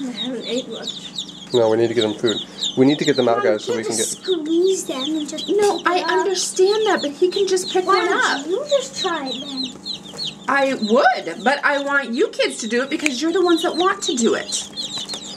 I haven't ate much. No, we need to get them food. We need to get them out, guys, so we can get. squeeze them and just No, I understand that, but he can just pick Why one up. you just try it then? I would, but I want you kids to do it because you're the ones that want to do it.